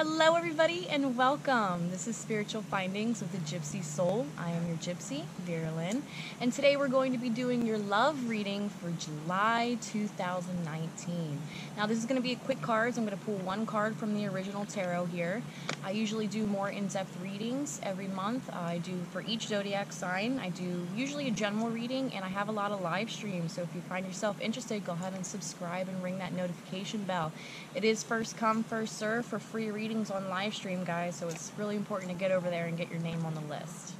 Hello, everybody, and welcome. This is Spiritual Findings with the Gypsy Soul. I am your Gypsy, Vera Lynn, and today we're going to be doing your love reading for July 2019. Now, this is going to be a quick cards. I'm going to pull one card from the original tarot here. I usually do more in-depth readings every month. I do for each zodiac sign. I do usually a general reading, and I have a lot of live streams. So if you find yourself interested, go ahead and subscribe and ring that notification bell. It is first come, first serve for free readings on live stream, guys, so it's really important to get over there and get your name on the list.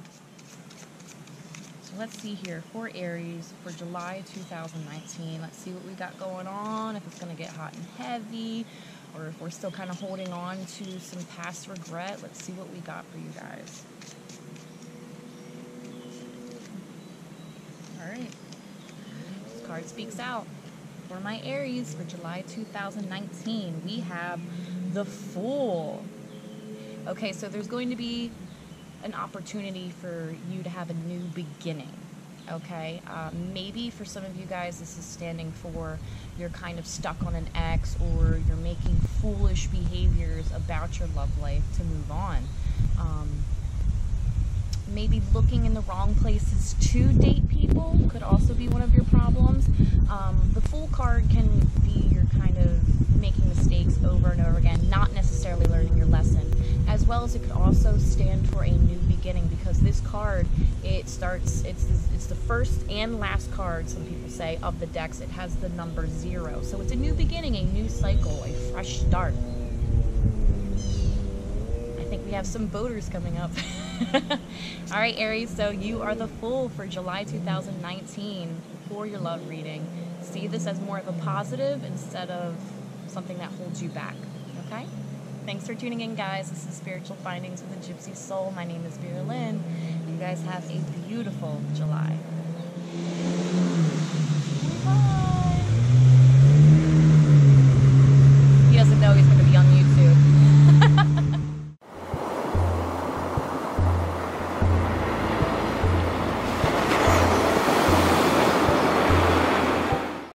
So let's see here for Aries for July 2019. Let's see what we got going on, if it's going to get hot and heavy, or if we're still kind of holding on to some past regret. Let's see what we got for you guys. All right. This card speaks out. For my Aries for July 2019, we have the Fool. Okay, so there's going to be an opportunity for you to have a new beginning. Okay, um, maybe for some of you guys, this is standing for you're kind of stuck on an ex or you're making foolish behaviors about your love life to move on. Um, maybe looking in the wrong places to date people could also be one of your problems. Um, the Fool card can be your kind of making mistakes over and over again, not necessarily learning your lesson, as it could also stand for a new beginning because this card it starts it's it's the first and last card some people say of the decks. It has the number zero, so it's a new beginning, a new cycle, a fresh start. I think we have some voters coming up. All right, Aries, so you are the Fool for July 2019 for your love reading. See this as more of a positive instead of something that holds you back. Okay? Thanks for tuning in, guys. This is Spiritual Findings with a Gypsy Soul. My name is Vera Lynn. You guys have a beautiful July.